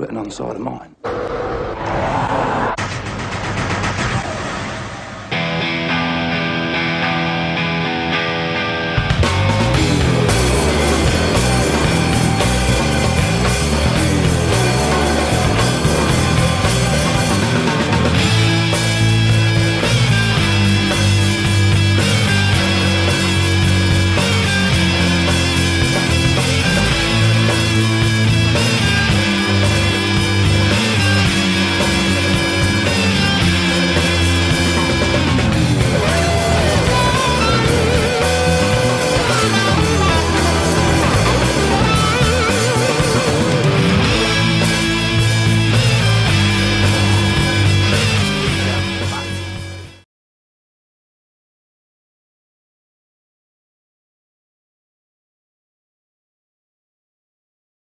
written on the side of mine.